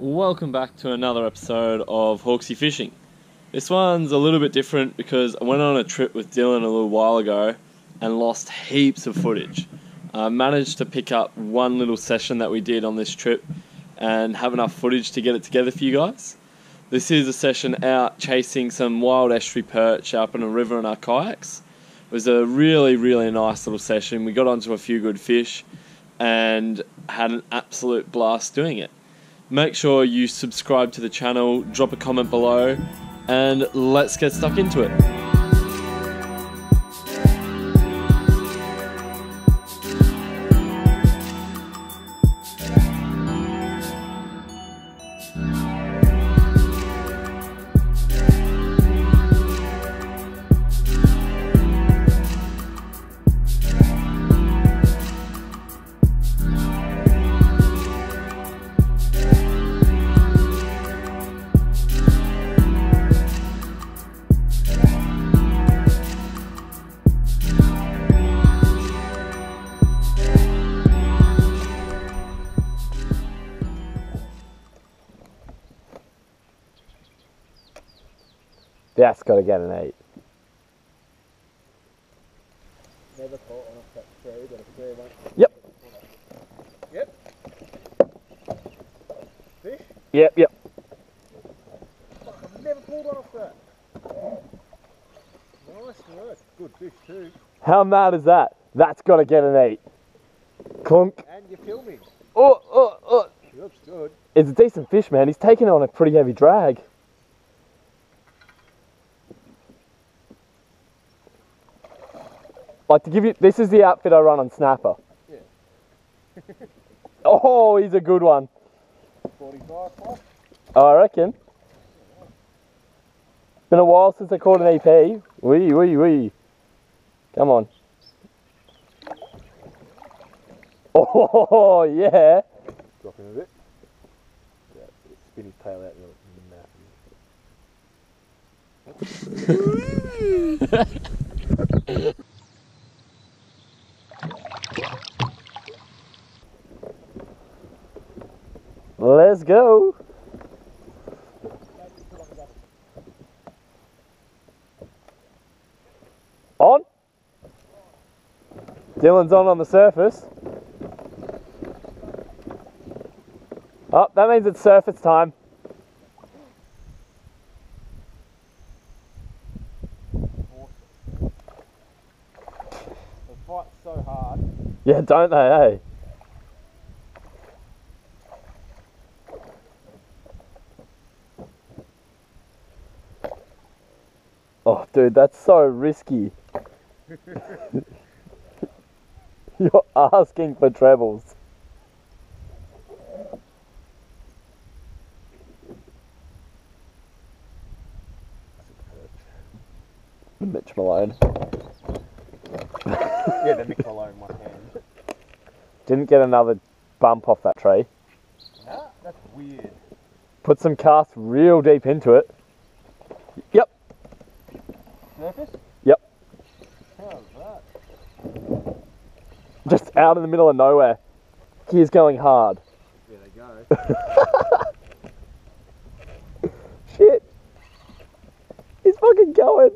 Welcome back to another episode of Hawkesy Fishing. This one's a little bit different because I went on a trip with Dylan a little while ago and lost heaps of footage. I managed to pick up one little session that we did on this trip and have enough footage to get it together for you guys. This is a session out chasing some wild estuary perch up in a river in our kayaks. It was a really, really nice little session. We got onto a few good fish and had an absolute blast doing it. Make sure you subscribe to the channel, drop a comment below, and let's get stuck into it. That's got to get an eight. Never caught on a tree, but a tree won't. Yep. Yep. Fish? Yep, yep. Fuck, I've never pulled a that. Nice work. Good fish too. How mad is that? That's got to get an eight. Clunk. And you're filming. Oh, oh, oh. He looks good. It's a decent fish, man. He's taking on a pretty heavy drag. Like to give you, this is the outfit I run on Snapper. Yeah. oh, he's a good one. 45 plus. I reckon. Been a while since I caught an EP. Wee, wee, wee. Come on. Oh, yeah. Dropping a bit. Yeah, spin his tail out and Let's go. On. Dylan's on on the surface. Oh, that means it's surface time. They fight so hard. Yeah, don't they, eh? Oh, dude, that's so risky. You're asking for trebles. Mitch Malone. Yeah, the Mick Malone one hand. Didn't get another bump off that tree. Nah, that's weird. Put some cast real deep into it. Yep, Surface? yep. How's that? Just out in the middle of nowhere. He's going hard. There they go. Shit. He's fucking going.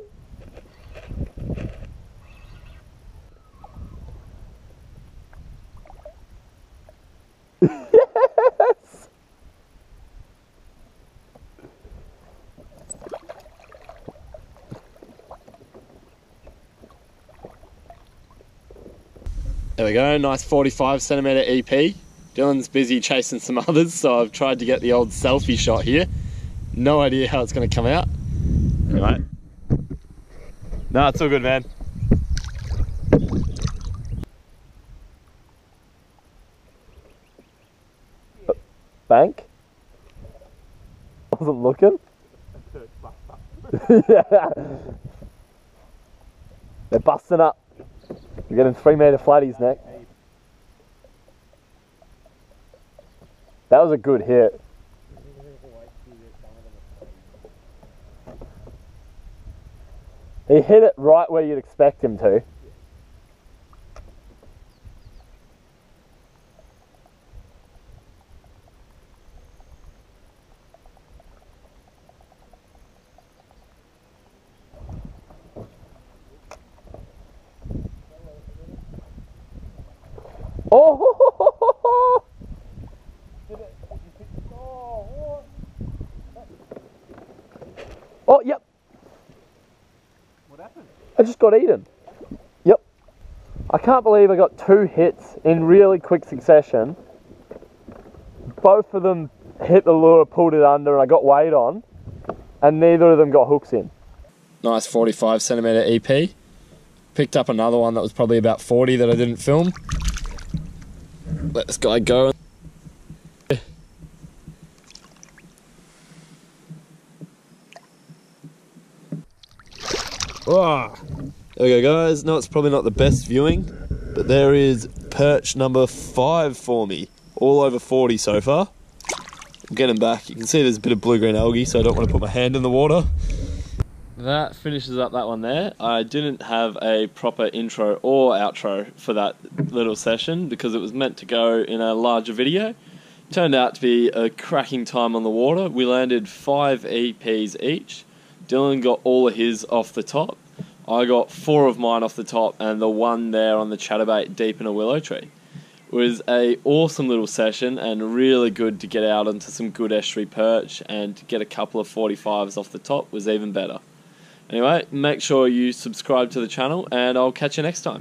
yes. There we go, nice 45 centimeter EP. Dylan's busy chasing some others, so I've tried to get the old selfie shot here. No idea how it's going to come out. Anyway. No, it's all good, man. Bank. Wasn't looking. yeah. They're busting up. We're getting three meter flatties next. That was a good hit. He hit it right where you'd expect him to. Oh! oh, oh, yep. What happened? I just got eaten. Yep. I can't believe I got two hits in really quick succession. Both of them hit the lure, pulled it under, and I got weight on, and neither of them got hooks in. Nice 45 centimeter EP. Picked up another one that was probably about 40 that I didn't film. Let this guy go. Ah. There we go, guys. No, it's probably not the best viewing, but there is perch number five for me. All over 40 so far. I'm getting back. You can see there's a bit of blue green algae, so I don't want to put my hand in the water. That finishes up that one there. I didn't have a proper intro or outro for that little session because it was meant to go in a larger video. Turned out to be a cracking time on the water. We landed five EPs each. Dylan got all of his off the top. I got four of mine off the top and the one there on the chatterbait deep in a willow tree. It was a awesome little session and really good to get out onto some good estuary perch and to get a couple of 45s off the top was even better. Anyway, make sure you subscribe to the channel and I'll catch you next time.